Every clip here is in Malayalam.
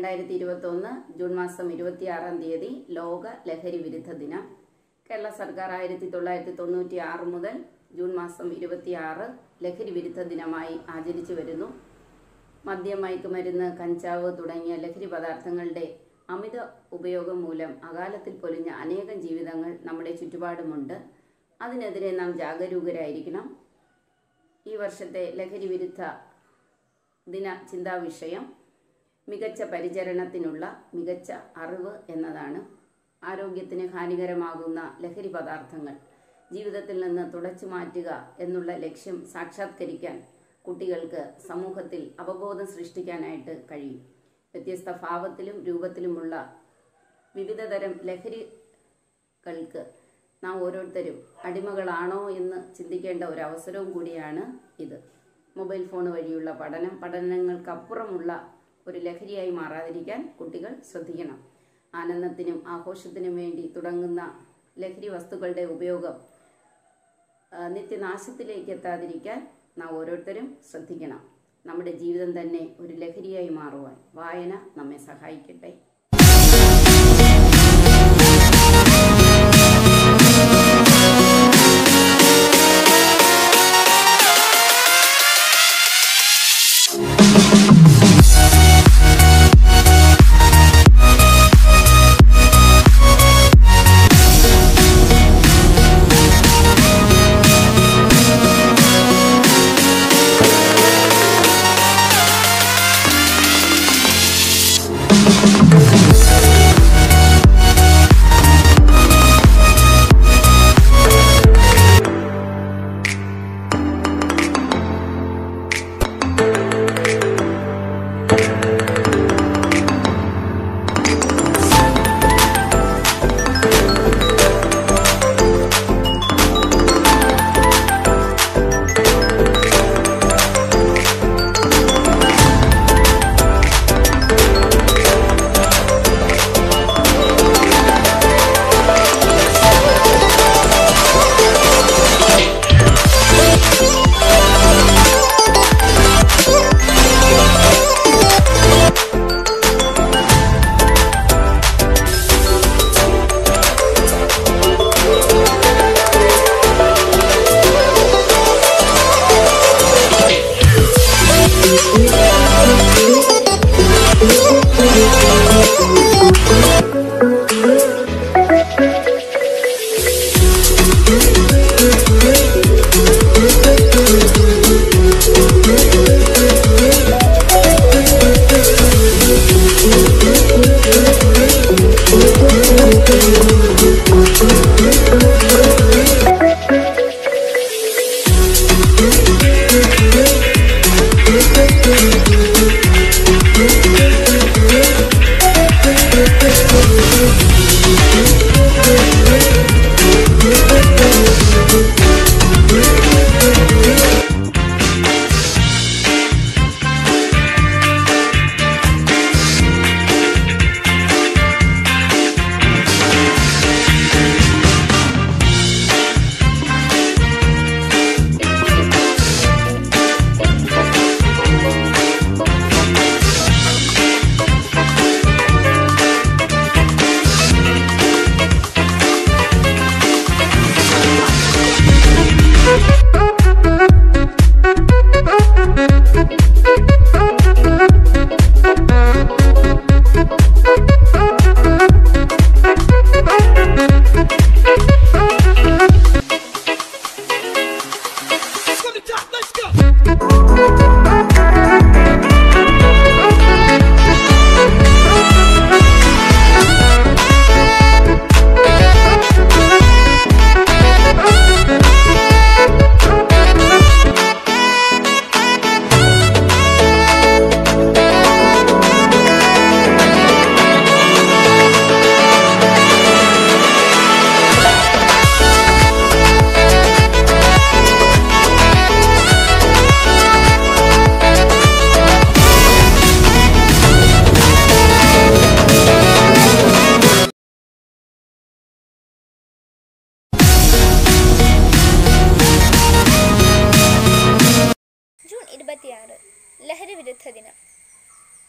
രണ്ടായിരത്തി ഇരുപത്തൊന്ന് ജൂൺ മാസം ഇരുപത്തിയാറാം തീയതി ലോക ലഹരി വിരുദ്ധ ദിനം. കേരള സർക്കാർ ആയിരത്തി തൊള്ളായിരത്തി തൊണ്ണൂറ്റി ആറ് മുതൽ ജൂൺ മാസം ഇരുപത്തിയാറ് ലഹരി വിരുദ്ധ ദിനമായി ആചരിച്ചു വരുന്നു. മദ്യം മയക്കുമരുന്ന് കഞ്ചാവ് തുടങ്ങിയ ലഹരി പദാർത്ഥങ്ങളുടെ അമിത ഉപയോഗം മൂലം അകാലത്തിൽ പൊലിഞ്ഞ അനേകം ജീവിതങ്ങൾ നമ്മുടെ ചുറ്റുപാടുമുണ്ട്. അതിനെതിരെ നാം ജാഗരൂകരായിരിക്കണം. ഈ വർഷത്തെ ലഹരി വിരുദ്ധ ദിന ചിന്താ വിഷയം മികച്ച പരിചരണത്തിനുള്ള മികച്ച അറിവ് എന്നതാണ് ആരോഗ്യത്തിന് ഹാനികരമാകുന്ന ലഹരി പദാർത്ഥങ്ങൾ. ജീവിതത്തിൽ നിന്ന് തുടച്ചു മാറ്റുക എന്നുള്ള ലക്ഷ്യം സാക്ഷാത്കരിക്കാൻ കുട്ടികൾക്ക് സമൂഹത്തിൽ അവബോധം സൃഷ്ടിക്കാനായിട്ട് കഴിയും. വ്യത്യസ്ത ഭാവത്തിലും രൂപത്തിലുമുള്ള വിവിധതരം ലഹരികൾക്ക് നാം ഓരോരുത്തരും അടിമകളാണോ എന്ന് ചിന്തിക്കേണ്ട ഒരു അവസരവും കൂടിയാണ് ഇത്. മൊബൈൽ ഫോൺ വഴിയുള്ള പഠനം പഠനങ്ങൾക്കപ്പുറമുള്ള ഒരു ലഹരിയായി മാറാതിരിക്കാൻ കുട്ടികൾ ശ്രദ്ധിക്കണം. ആനന്ദത്തിനും ആഘോഷത്തിനും വേണ്ടി തുടങ്ങുന്ന ലഹരി വസ്തുക്കളുടെ ഉപയോഗം നിത്യനാശത്തിലേക്ക് എത്താതിരിക്കാൻ നാം ഓരോരുത്തരും ശ്രദ്ധിക്കണം. നമ്മുടെ ജീവിതം തന്നെ ഒരു ലഹരിയായി മാറുവാൻ വായന നമ്മെ സഹായിക്കട്ടെ.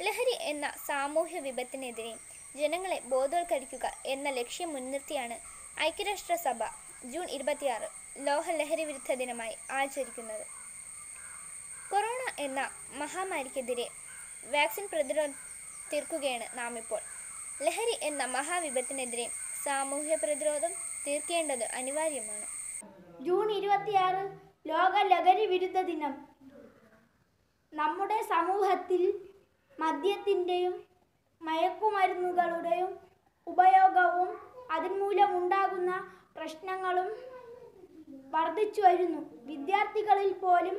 ലഹരി എന്ന സാമൂഹ്യ വിപത്തിനെതിരെ ജനങ്ങളെ ബോധവൽക്കരിക്കുക എന്ന ലക്ഷ്യം മുൻനിർത്തിയാണ് ഐക്യരാഷ്ട്രസഭ ജൂൺ ഇരുപത്തിയാറ് ലോഹ ലഹരി വിരുദ്ധ ദിനമായി ആചരിക്കുന്നത്. കൊറോണ എന്ന മഹാമാരിക്കെതിരെ വാക്സിൻ പ്രതിരോധ തീർക്കുകയാണ് നാം ഇപ്പോൾ ലഹരി എന്ന മഹാവിപത്തിനെതിരെ സാമൂഹ്യ പ്രതിരോധം തീർക്കേണ്ടത് അനിവാര്യമാണ്. ജൂൺ ഇരുപത്തിയാറ് ലോക ലഹരി വിരുദ്ധ ദിനം. നമ്മുടെ സമൂഹത്തിൽ മദ്യത്തിന്റെയും മയക്കുമരുന്നുകളുടെയും ഉപയോഗവും അതിന്മൂലമുണ്ടാകുന്ന പ്രശ്നങ്ങളും വർദ്ധിച്ചു വരുന്നു വിദ്യാർത്ഥികളിൽ പോലും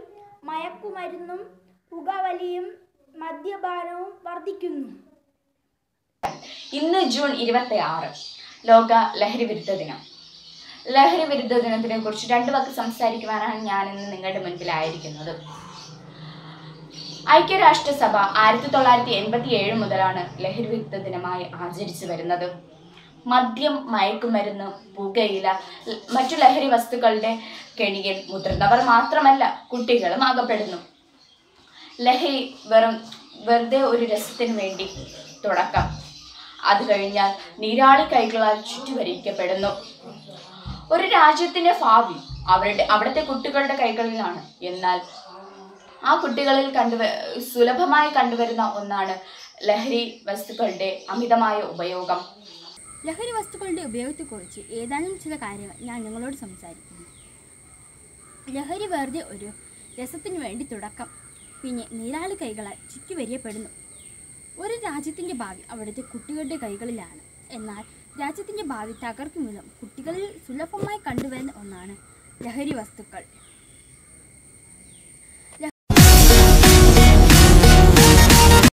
മയക്കുമരുന്നും പുകവലിയും മദ്യപാനവും വർദ്ധിക്കുന്നു. ഇന്ന് ജൂൺ ഇരുപത്തി ആറ് ലോക ലഹരി വിരുദ്ധ ദിനം. ലഹരി വിരുദ്ധ ദിനത്തിനെ കുറിച്ച് രണ്ട് വാക്ക് സംസാരിക്കുവാനാണ് ഞാൻ ഇന്ന് നിങ്ങളുടെ മുൻപിലായിരിക്കുന്നത്. ഐക്യരാഷ്ട്രസഭ ആയിരത്തി തൊള്ളായിരത്തി എൺപത്തി ഏഴ് മുതലാണ് ലഹരി വിരുദ്ധ ദിനമായി ആചരിച്ചു വരുന്നത്. മദ്യം മയക്കുമരുന്ന് പുകയില മറ്റു ലഹരി വസ്തുക്കളുടെ കെണിയിൽ മുതിർന്നവർ മാത്രമല്ല കുട്ടികളും അകപ്പെടുന്നു. ലഹരി വെറും വെറുതെ ഒരു രസത്തിന് വേണ്ടി തുടക്കം. അത് കഴിഞ്ഞാൽ നീരാളി കൈകളാൽ ചുറ്റുവരിക്കപ്പെടുന്നു. ഒരു രാജ്യത്തിന്റെ ഭാവി അവരുടെ അവിടുത്തെ കുട്ടികളുടെ കൈകളിലാണ്. എന്നാൽ ആ കുട്ടികളിൽ കണ്ടുവ സുലഭമായി കണ്ടുവരുന്ന ഒന്നാണ് ലഹരി വസ്തുക്കളുടെ അമിതമായ ഉപയോഗം. ലഹരി വസ്തുക്കളുടെ ഉപയോഗത്തെക്കുറിച്ച് ഏതാനും ചില കാര്യങ്ങൾ ഞാൻ നിങ്ങളോട് സംസാരിക്കുന്നു. ലഹരി വെറുതെ ഒരു രസത്തിനു വേണ്ടി തുടക്കം. പിന്നെ നീരാളി കൈകളാൽ ചുറ്റുവരിയപ്പെടുന്നു ഒരു രാജ്യത്തിന്റെ ഭാവി അവിടുത്തെ കുട്ടികളുടെ കൈകളിലാണ്. എന്നാൽ രാജ്യത്തിന്റെ ഭാവി തകർക്കും കുട്ടികളിൽ സുലഭമായി കണ്ടുവരുന്ന ഒന്നാണ് ലഹരി വസ്തുക്കൾ.